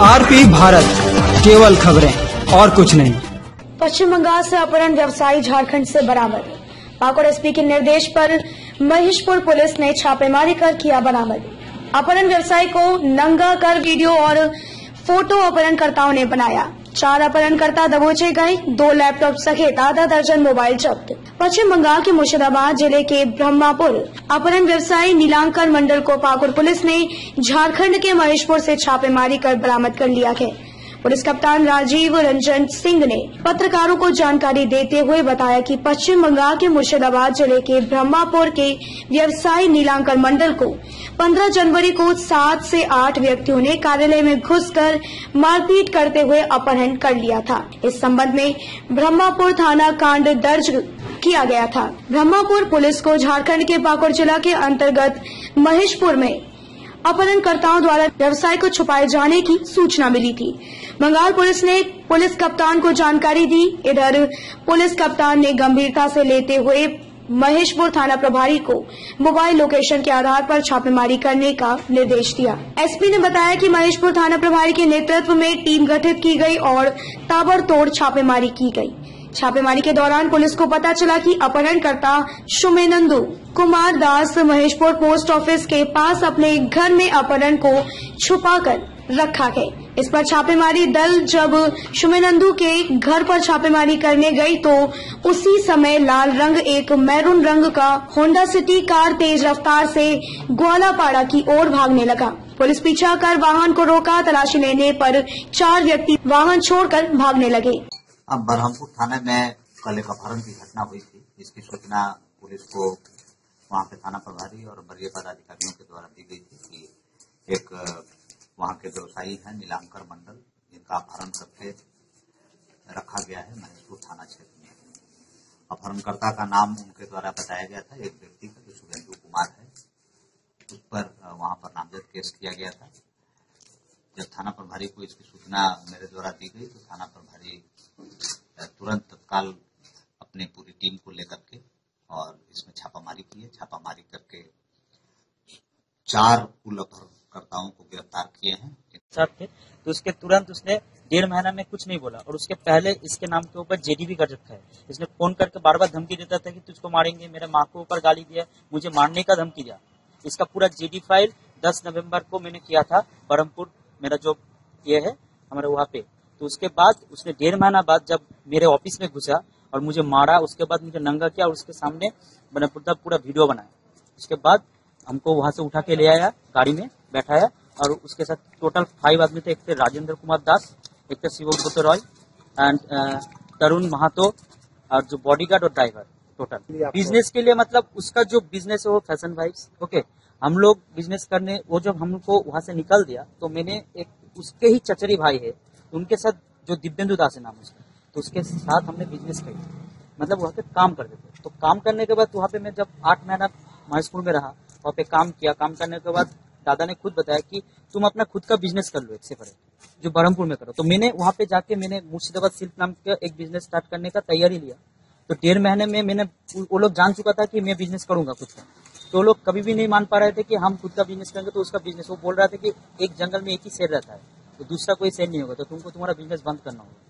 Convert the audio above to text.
RP Bharat, केवल खबरें, और कुछ नहीं। पश्चिम बंगाल से अपहरण व्यवसायी झारखंड से बरामद। पाकुड़ एसपी के निर्देश पर महेशपुर पुलिस ने छापेमारी कर किया बरामद। अपहरण व्यवसायी को नंगा कर वीडियो और फ़ोटो अपहरणकर्ताओं ने बनाया। चार अपहरणकर्ता दबोचे गए, दो लैपटॉप सहित आधा दर्जन मोबाइल जब्त। पश्चिम बंगाल के मुर्शिदाबाद ज़िले के ब्रह्मापुर अपहरण व्यवसायी नीलांकर मंडल को पाकुर पुलिस ने झारखंड के महेशपुर से छापेमारी कर बरामद कर लिया है। पुलिस कप्तान राजीव रंजन सिंह ने पत्रकारों को जानकारी देते हुए बताया कि पश्चिम बंगाल के मुर्शिदाबाद ज़िले के ब्रह्मापुर के व्यवसायी नीलांकर मंडल को 15 जनवरी को सात से आठ व्यक्तियों ने कार्यालय में घुसकर मारपीट करते हुए अपहरण कर लिया था। इस संबंध में ब्रह्मापुर थाना कांड दर्ज किया गया था। ब्रह्मापुर पुलिस को झारखंड के पाकुड़ जिला के अंतर्गत महेशपुर में अपहरणकर्ताओं द्वारा व्यवसाय को छुपाए जाने की सूचना मिली थी। बंगाल पुलिस ने पुलिस कप्तान को जानकारी दी। इधर पुलिस कप्तान ने गंभीरता से लेते हुए महेशपुर थाना प्रभारी को मोबाइल लोकेशन के आधार पर छापेमारी करने का निर्देश दिया। एसपी ने बताया कि महेशपुर थाना प्रभारी के नेतृत्व में टीम गठित की गई और ताबड़तोड़ छापेमारी की गई। छापेमारी के दौरान पुलिस को पता चला कि अपहरणकर्ता शुमेनंदु कुमार दास महेशपुर पोस्ट ऑफ़िस के पास अपने घर में अपहरण को छुपाकर रखा है इस पर छापेमारी दल जब शुमेनंदु के घर पर छापेमारी करने गई तो उसी समय लाल रंग, एक मैरून रंग का होंडा सिटी कार तेज रफ्तार से ग्वालापाड़ा की ओर भागने लगा। पुलिस पीछा कर वाहन को रोका, तलाशी लेने पर चार व्यक्ति वाहन छोड़कर भागने लगे। अब बरहमपुर थाने में कल एक अपहरण की घटना हुई थी, जिसकी सूचना पुलिस को वहाँ के थाना प्रभारी और वरीय पदाधिकारियों के द्वारा दी गई थी कि एक, वहाँ के व्यवसायी हैं, नीलांकर मंडल, जिनका अपहरण करके रखा गया है महेशपुर थाना क्षेत्र में। अपहरणकर्ता का नाम उनके द्वारा बताया गया था। एक व्यक्ति का, जो शुभेंदु कुमार है, उस पर, वहाँ पर नामजद केस किया गया था। जब थाना प्रभारी को इसकी सूचना मेरे द्वारा दी गई तो थाना प्रभारी तुरंत तत्काल अपनी पूरी टीम को लेकर के और इसमें छापामारी की है। छापामारी करके चार कुल अपहरणकर्ताओं को गिरफ़्तार किए हैं। साथ थे तो उसके तुरंत उसने डेढ़ महीना में कुछ नहीं बोला और उसके पहले इसके नाम के ऊपर जेडी भी कर रखा है। इसने फ़ोन करके बार बार धमकी देता था कि तुझको मारेंगे, मेरे माँ को ऊपर गाली दिया, मुझे मारने का धमकी दिया। इसका पूरा जेडी फ़ाइल 10 नवंबर को मैंने किया था बरहमपुर मेरा जो ये है, हमारे वहाँ पे। तो उसके बाद उसने डेढ़ महीना बाद जब मेरे ऑफ़िस में घुसा और मुझे मारा उसके बाद मुझे नंगा किया और उसके सामने मैंने पूरा पूरा वीडियो बनाया। उसके बाद हमको वहाँ से उठा के ले आया गाड़ी में बैठाया और उसके साथ टोटल फाइव आदमी थे एक थे राजेंद्र कुमार दास एक थे शिवम बुद्ध रॉय एंड तरुण महातो और जो बॉडीगार्ड और ड्राइवर टोटल बिज़नेस के लिए मतलब उसका जो बिज़नेस है वो फ़ैशन वाइब्स ओके हम लोग बिज़नेस करने वो जब हमको वहाँ से निकल दिया तो मैंने एक उसके ही चचरी भाई है उनके साथ जो दिव्यन्दु दास है नाम उसका तो उसके साथ हमने बिज़नेस करी। मतलब वहाँ पे काम करते थे तो काम करने के बाद वहाँ पे मैं जब आठ महीना हाई स्कूल में रहा, वहाँ पे काम किया। काम करने के बाद दादा ने खुद बताया कि तुम अपना खुद का बिज़नेस कर लो एक से सेपरेट जो बरहमपुर में करो। तो मैंने वहाँ पे जाके मैंने मुर्शिदाबाद सिल्क नाम का एक बिज़नेस स्टार्ट करने का तैयारी लिया। तो डेढ़ महीने में मैंने वो लोग जान चुका था कि मैं बिज़नेस करूँगा खुद का। तो लोग कभी भी नहीं मान पा रहे थे कि हम खुद का बिज़नेस करेंगे तो उसका बिज़नेस वो बोल रहा था कि एक जंगल में एक ही शेर रहता है। तो दूसरा कोई सेल नहीं होगा तो तुमको तुम्हारा बिज़नेस बंद करना होगा।